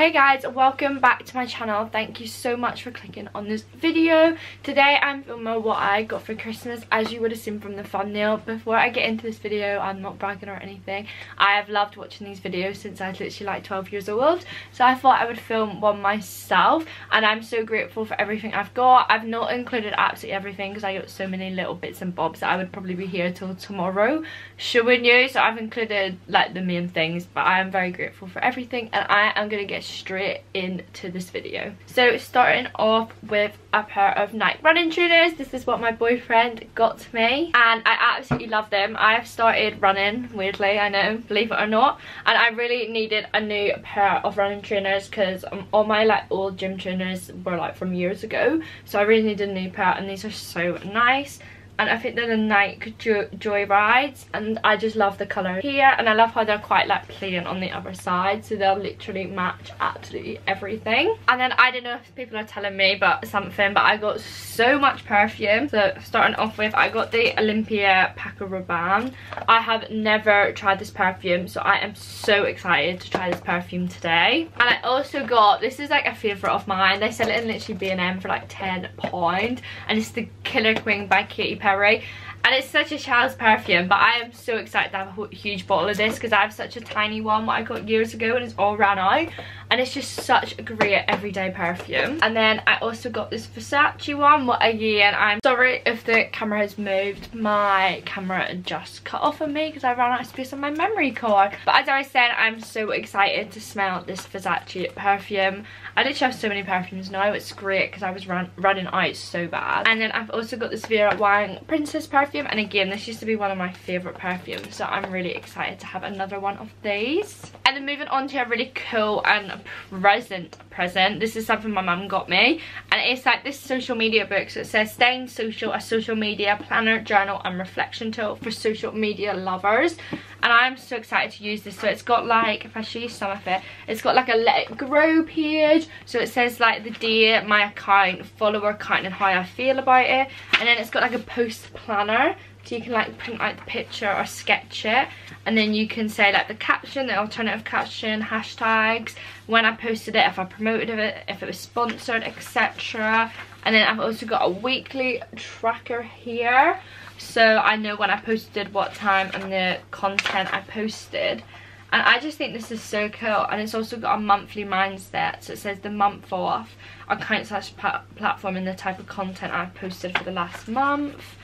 Hey guys, welcome back to my channel. Thank you so much for clicking on this video. Today I'm filming what I got for Christmas as you would have seen from the thumbnail. Before I get into this video, I'm not bragging or anything. I have loved watching these videos since I was literally like 12 years old. So I thought I would film one myself and I'm so grateful for everything I've got. I've not included absolutely everything because I got so many little bits and bobs that I would probably be here till tomorrow showing you. So I've included like the main things but I am very grateful for everything and I am going to get straight into this video. So starting off with a pair of Nike running trainers. This is what my boyfriend got me and I absolutely love them. I have started running, weirdly, I know, believe it or not. And I really needed a new pair of running trainers because um, all my like old gym trainers were like from years ago. So I really needed a new pair and these are so nice and I think they're the Nike jo Joy Rides and I just love the colour here and I love how they're quite like plain on the other side so they'll literally match absolutely everything. And then I don't know if people are telling me but something but I got so much perfume. So starting off with I got the Olympéa Paco Rabanne I have never tried this perfume so I am so excited to try this perfume today. And I also got this is like a favourite of mine. They sell it in literally B&M for like 10 pound and it's the Killer Queen by Katy Perry Perry and it's such a child's perfume but I am so excited to have a huge bottle of this because I have such a tiny one what I got years ago and it's all ran out. And it's just such a great everyday perfume. And then I also got this Versace one what again I'm sorry if the camera has moved. My camera just cut off on me because I ran out of space on my memory card. But as I said I'm so excited to smell this Versace perfume. I literally have so many perfumes now it's great because I was run running out so bad. And then I've also got this Vera Wang Princess perfume perfume and again this used to be one of my favorite perfumes so i'm really excited to have another one of these. And then moving on to a really cool and present present. This is something my mum got me and it's like this social media book so it says staying social a social media planner journal and reflection tool for social media lovers. And i'm so excited to use this. So it's got like if i show you some of it it's got like a let it grow page. So it says like the day my account follower count and how i feel about it. And then it's got like a post planner so you can like print out the picture or sketch it. And then you can say like the caption the alternative caption hashtags when i posted it if i promoted it if it was sponsored etc and then i've also got a weekly tracker here. So i know when i posted what time and the content i posted. And I just think this is so cool. And it's also got a monthly mindset. So it says the month off account slash platform and the type of content I've posted for the last month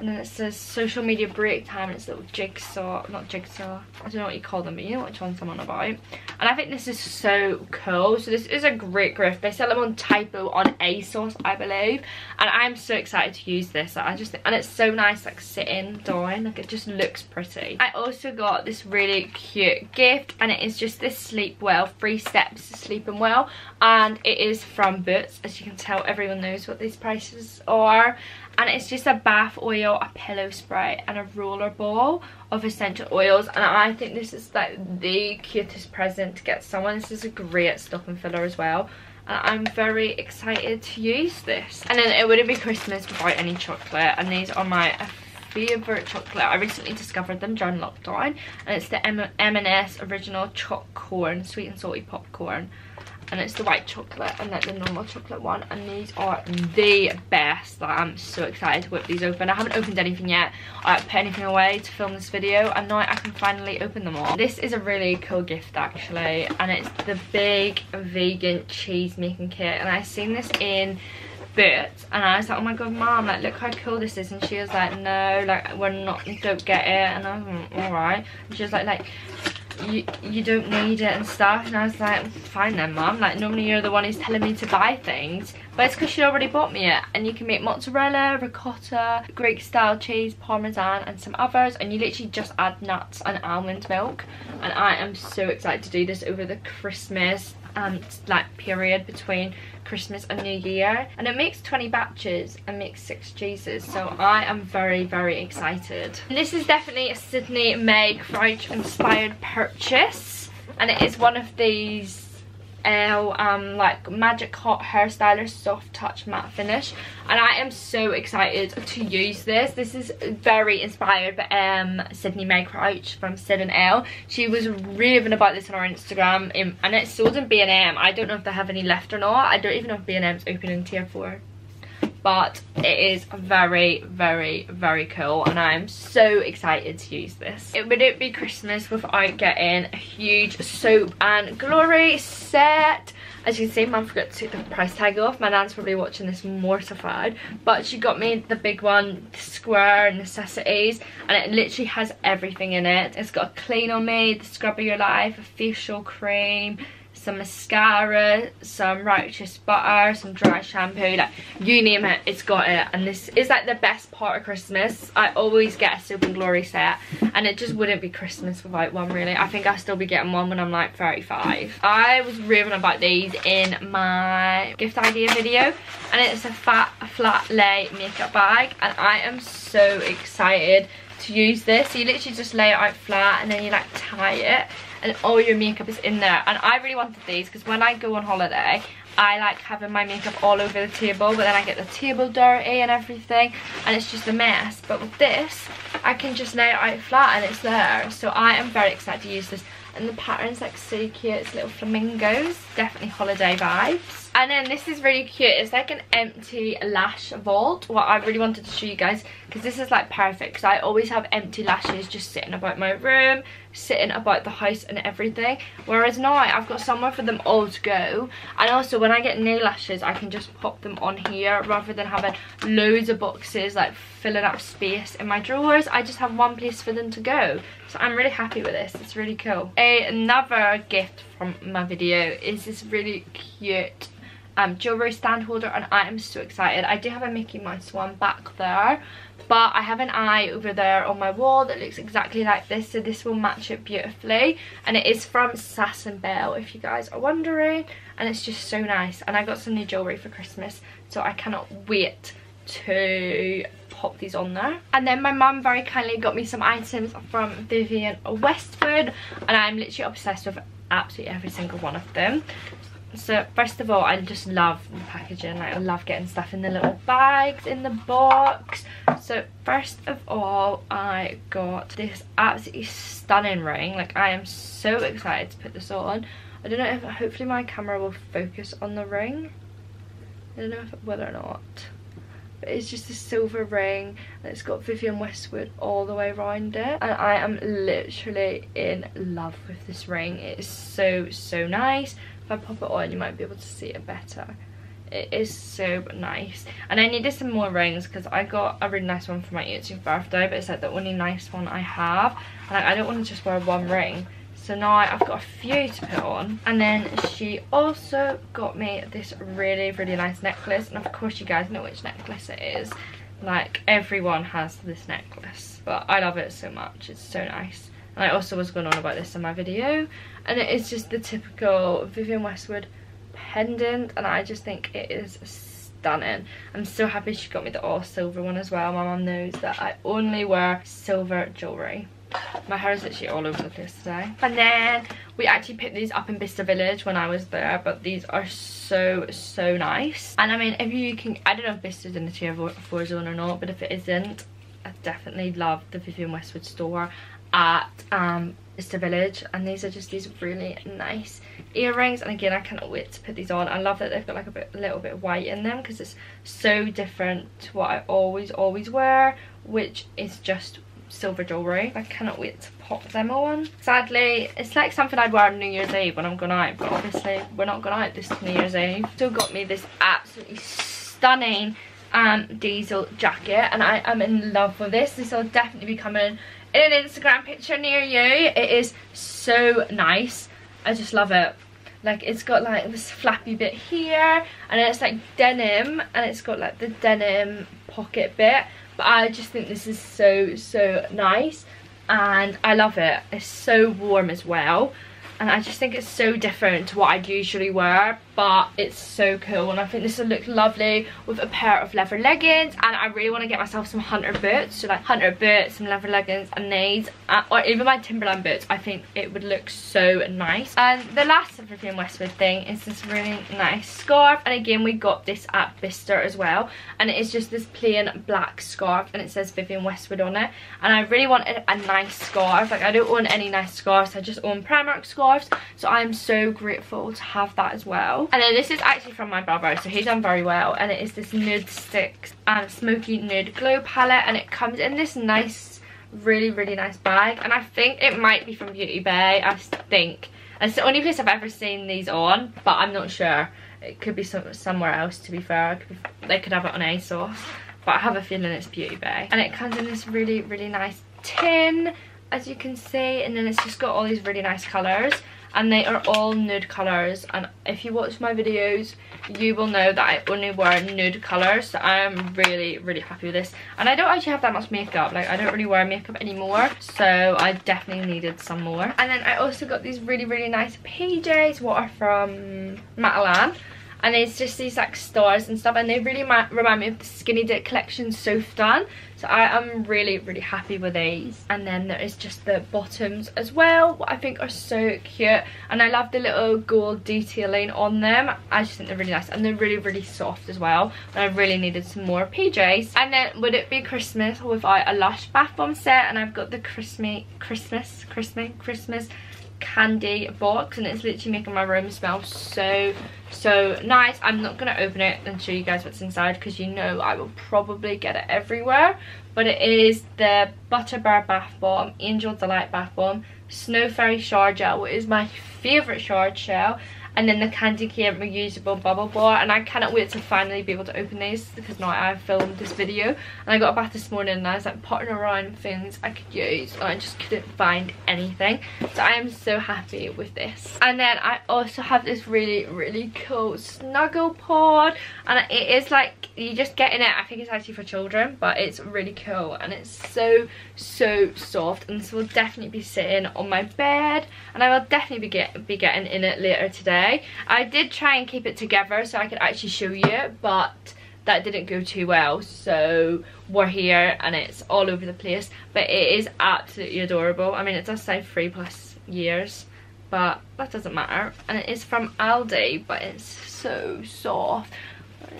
and then it says social media break time and it's a little jigsaw not jigsaw i don't know what you call them but you know which ones i'm on about. And i think this is so cool. So this is a great gift they sell them on typo on asos i believe. And i'm so excited to use this. I just think, and it's so nice like sitting down like it just looks pretty. I also got this really cute gift and it is just this sleep well three steps to sleeping well. And it is from boots. As you can tell everyone knows what these prices are and it's just a bath oil a pillow spray and a roller ball of essential oils. And i think this is like the cutest present to get someone. This is a great stocking filler as well. And i'm very excited to use this. And then it wouldn't be christmas without any chocolate. And these are my favorite chocolate. I recently discovered them during lockdown. And it's the m&s original choc corn sweet and salty popcorn and it's the white chocolate and like the normal chocolate one and these are the best like, i'm so excited to whip these open i haven't opened anything yet i put anything away to film this video and now i can finally open them all this is a really cool gift actually and it's the big vegan cheese making kit and i seen this in Boots and I was like, oh my god, mom, like look how cool this is. And she was like, no, like we're not, don't get it. And I was like, mm, all right. And she was like, like you you don't need it and stuff. And I was like fine then mom like normally you're the one who's telling me to buy things but it's because she already bought me it. And you can make mozzarella ricotta greek style cheese parmesan and some others. And you literally just add nuts and almond milk. And I am so excited to do this over the Christmas um like period between Christmas and New Year and it makes 20 batches and makes six cheeses so I am very very excited. This is definitely a Sydney Mae Crouch inspired purchase and it is one of these Elle um, like Magic Hot Hairstyler Soft Touch Matte Finish. And I am so excited to use this. This is very inspired by um, Sydney Mae Crouch from Sid and Elle. She was raving about this on her Instagram and it's sold in B&M. I don't know if they have any left or not. I don't even know if B&M's open in tier 4 but it is very very very cool and i'm so excited to use this. It wouldn't be christmas without getting a huge soap and glory set? As you can see mum forgot to take the price tag off. My nan's probably watching this mortified but she got me the big one the square necessities and it literally has everything in it. It's got a clean on me the scrub of your life a facial cream some mascara, some righteous butter, some dry shampoo, like you name it, it's got it. And this is like the best part of Christmas. I always get a Soap and Glory set and it just wouldn't be Christmas without one really. I think I'll still be getting one when I'm like 35. I was raving about these in my gift idea video and it's a fat flat lay makeup bag and I am so excited to use this. So you literally just lay it out flat and then you like tie it and all your makeup is in there. And I really wanted these because when I go on holiday I like having my makeup all over the table but then I get the table dirty and everything and it's just a mess. But with this I can just lay it out flat and it's there. So I am very excited to use this. And the pattern's like so cute it's little flamingos. Definitely holiday vibes and then this is really cute. It's like an empty lash vault what i really wanted to show you guys because this is like perfect because i always have empty lashes just sitting about my room sitting about the house and everything. Whereas now i've got somewhere for them all to go. And also when i get nail lashes i can just pop them on here rather than having loads of boxes like filling up space in my drawers. I just have one place for them to go. So i'm really happy with this. It's really cool. Another gift from my video is this really cute um, jewellery stand holder and I am so excited. I do have a Mickey Mouse one back there but I have an eye over there on my wall that looks exactly like this so this will match it beautifully. And it is from Sass and Belle if you guys are wondering and it's just so nice. And I got some new jewellery for Christmas so I cannot wait to pop these on there. And then my mum very kindly got me some items from Vivienne Westwood and I'm literally obsessed with absolutely every single one of them so first of all i just love the packaging like i love getting stuff in the little bags in the box. So first of all i got this absolutely stunning ring. Like i am so excited to put this on. I don't know if hopefully my camera will focus on the ring. I don't know if whether or not. But it's just a silver ring and it's got Vivienne Westwood all the way around it. And I am literally in love with this ring. It is so so nice if I pop it on you might be able to see it better. It is so nice. And I needed some more rings because I got a really nice one for my 18th birthday but it's like the only nice one I have. And I don't want to just wear one ring. So now I've got a few to put on. And then she also got me this really really nice necklace. And of course you guys know which necklace it is. Like everyone has this necklace but I love it so much. It's so nice I also was going on about this in my video and it is just the typical Vivienne Westwood pendant and I just think it is stunning. I'm so happy she got me the all silver one as well. My mum knows that I only wear silver jewellery. My hair is literally all over the place today. And then we actually picked these up in Bicester Village when I was there, but these are so, so nice. And I mean, if you can, I don't know if Bicester's in the tier 4 zone or not, but if it isn't, I definitely love the Vivienne Westwood store at um, Bicester Village and these are just these really nice earrings and again I cannot wait to put these on. I love that they've got like a, bit, little bit white in them because it's so different to what I always always wear which is just silver jewellery. I cannot wait to pop them on. Sadly, it's like something I'd wear on New Year's Eve when I'm going out, but obviously we're not going out this New Year's Eve. Still got me this absolutely stunning um, diesel jacket and I am in love with this. This will definitely be coming in an Instagram picture near you. It is so nice. I just love it. Like it's got like this flappy bit here and it's like denim and it's got like the denim pocket bit. But I just think this is so, so nice and I love it. It's so warm as well. and I just think it's so different to what I'd usually wear but it's so cool and I think this will look lovely with a pair of leather leggings. And I really want to get myself some hunter boots so like hunter boots some leather leggings and these uh, or even my timberland boots. I think it would look so nice. And the last Vivienne Westwood thing is this really nice scarf. And again we got this at Bicester as well. And it is just this plain black scarf and it says Vivienne Westwood on it. And I really wanted a nice scarf. Like I don't own any nice scarves I just own Primark scarves. So I'm so grateful to have that as well and then this is actually from my brother, so he's done very well. And it is this Nudestix and um, Smoky Nude Glow palette. And it comes in this nice, really, really nice bag. And I think it might be from Beauty Bay, I think. It's the only place I've ever seen these on, but I'm not sure. It could be some, somewhere else, to be fair. Could be, they could have it on ASOS. But I have a feeling it's Beauty Bay. And it comes in this really, really nice tin, as you can see. And then it's just got all these really nice colours and they are all nude colours. And if you watch my videos you will know that I only wear nude colours. So I am really really happy with this. And I don't actually have that much makeup. Like I don't really wear makeup anymore. So I definitely needed some more. And then I also got these really really nice PJs what are from Matalan. And it's just these like stars and stuff. And they really remind me of the skinny dip collection Soph done so I am really really happy with these. And then there is just the bottoms as well what I think are so cute. And I love the little gold detailing on them. I just think they're really nice and they're really really soft as well. And I really needed some more PJs and then would it be Christmas without a Lush bath bomb set? And I've got the Christmas Christmas Christmas Christmas candy box and it's literally making my room smell so so nice. I'm not gonna open it and show you guys what's inside because you know i will probably get it everywhere. But it is the butter bar bath bomb angel delight bath bomb snow fairy shower gel which is my favorite shower gel and then the candy cane reusable bubble bar and I cannot wait to finally be able to open these because now I've filmed this video. And I got back this morning and I was like potting around things I could use and I just couldn't find anything. So I am so happy with this. And then I also have this really really cool snuggle pod and it is like you just get in it. I think it's actually for children but it's really cool and it's so so soft. And this will definitely be sitting on my bed and I will definitely be, get, be getting in it later today. I did try and keep it together so I could actually show you but that didn't go too well. So we're here and it's all over the place but it is absolutely adorable. I mean it does say three plus years but that doesn't matter. And it is from Aldi but it's so soft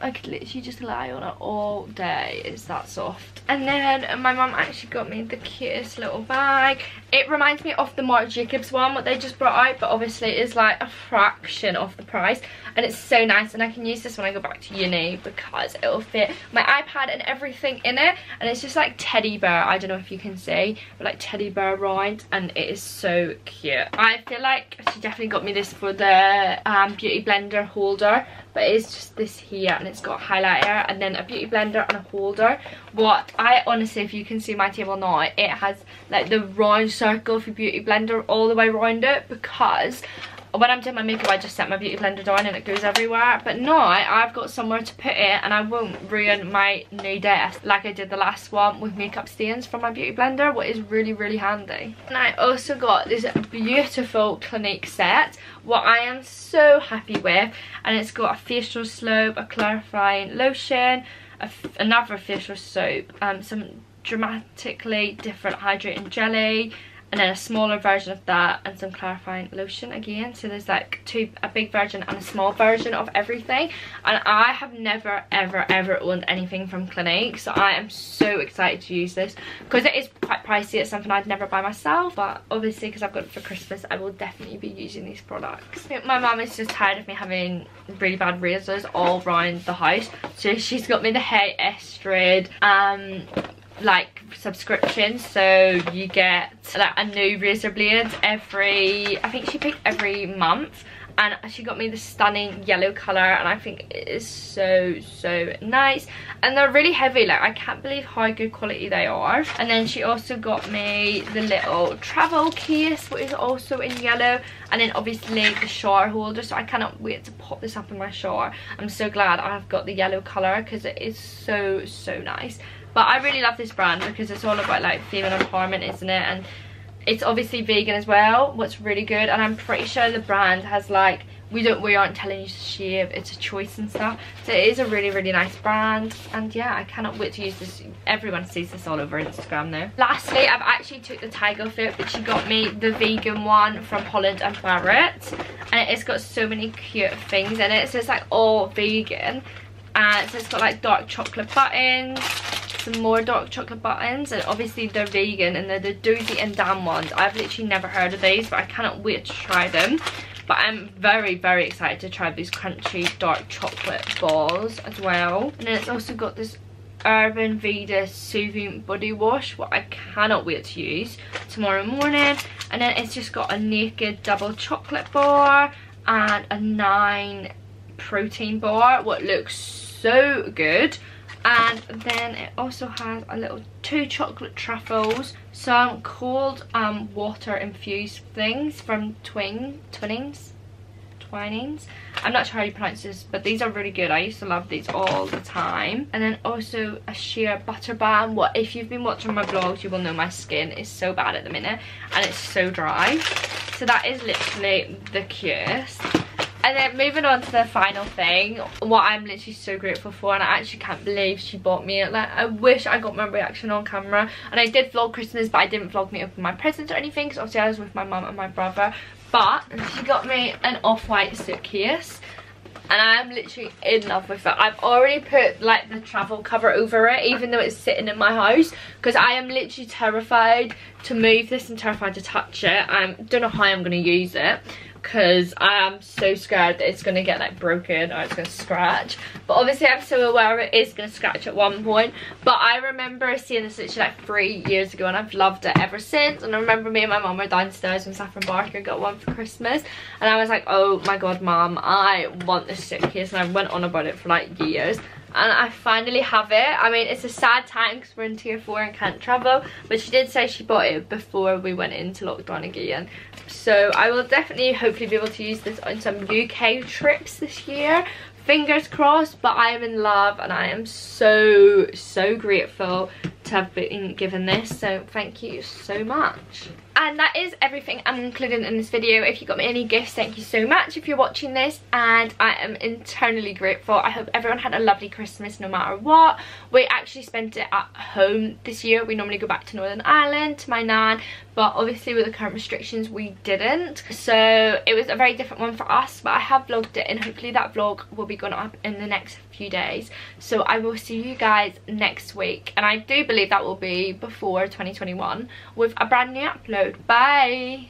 I could literally just lie on it all day. It's that soft. And then my mum actually got me the cutest little bag. It reminds me of the Marc Jacobs one, what they just brought out, but obviously it is like a fraction of the price. And it's so nice, and I can use this when I go back to uni because it'll fit my iPad and everything in it. And it's just like teddy bear, I don't know if you can see, but like teddy bear rind, and it is so cute. I feel like she definitely got me this for the um, Beauty Blender holder, but it's just this here, and it's got highlighter, and then a Beauty Blender and a holder. What I honestly, if you can see my table now, it has like the round circle for Beauty Blender all the way around it because when I'm doing my makeup I just set my beauty blender down and it goes everywhere. But now I've got somewhere to put it and I won't ruin my new desk like I did the last one with makeup stains from my beauty blender what is really really handy. And I also got this beautiful Clinique set what I am so happy with. And it's got a facial soap a clarifying lotion another facial soap um, some dramatically different hydrating jelly and then a smaller version of that and some clarifying lotion again. So there's like two a big version and a small version of everything. And i have never ever ever owned anything from clinique so i am so excited to use this. Because it is quite pricey it's something i'd never buy myself but obviously because i've got it for christmas i will definitely be using these products. My mom is just tired of me having really bad razors all around the house so she's got me the Hey Estrid um like subscription so you get like a new razor blade every i think she picked every month and she got me the stunning yellow color and i think it is so so nice. And they're really heavy like i can't believe how good quality they are. And then she also got me the little travel case which is also in yellow and then obviously the shower holder so i cannot wait to pop this up in my shower i'm so glad i've got the yellow color because it is so so nice but I really love this brand because it's all about like female empowerment, isn't it? And it's obviously vegan as well what's really good. And i'm pretty sure the brand has like we don't we aren't telling you to shave it's a choice and stuff. So it is a really really nice brand. And yeah i cannot wait to use this. Everyone sees this all over instagram now lastly i've actually took the tiger fit but she got me the vegan one from holland and barrett. And it's got so many cute things in it. So it's like all vegan. And so it's got like dark chocolate buttons some more dark chocolate buttons and obviously they're vegan and they're the Doisy and Dam ones. I've literally never heard of these but I cannot wait to try them. But I'm very, very excited to try these crunchy dark chocolate balls as well. And then it's also got this Urban Veda Soothing Body Wash, what I cannot wait to use tomorrow morning. And then it's just got a Nakd Double Chocolate Bar and a 9 protein bar, what looks so good and then it also has a little two chocolate truffles some cold um, water infused things from twin twinnings twinings. I'm not sure how you pronounce this but these are really good. I used to love these all the time. And then also a shea butter balm. What if you've been watching my vlogs you will know my skin is so bad at the minute and it's so dry. So that is literally the cutest and then moving on to the final thing, what I'm literally so grateful for, and I actually can't believe she bought me it. Like, I wish I got my reaction on camera. And I did vlog Christmas, but I didn't vlog me opening my presents or anything, because obviously I was with my mum and my brother. But she got me an off-white suitcase and I'm literally in love with it. I've already put like the travel cover over it even though it's sitting in my house because I am literally terrified to move this and terrified to touch it. I don't know how I'm going to use it because I am so scared that it's going to get like broken or it's going to scratch. But obviously I'm so aware it is going to scratch at one point. But I remember seeing this literally like three years ago and I've loved it ever since. And I remember me and my mum were downstairs when Saffron Barker got one for Christmas. And I was like, oh my god mum, I want this suitcase. And I went on about it for like years and I finally have it. I mean, it's a sad time because we're in tier 4 and can't travel, but she did say she bought it before we went into lockdown again. So I will definitely hopefully be able to use this on some UK trips this year. Fingers crossed, but I am in love and I am so, so grateful to have been given this. So thank you so much and that is everything I'm including in this video. If you got me any gifts, thank you so much if you're watching this. And I am internally grateful. I hope everyone had a lovely Christmas no matter what. We actually spent it at home this year. We normally go back to Northern Ireland to my nan. But obviously with the current restrictions, we didn't. So it was a very different one for us. But I have vlogged it and hopefully that vlog will be going up in the next few days. So I will see you guys next week. And I do believe that will be before 2021 with a brand new upload. Bye!